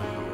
Radio.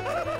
Ha ha ha!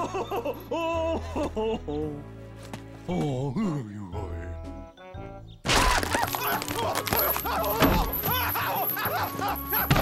oh, oh, oh, oh, oh, oh, you are.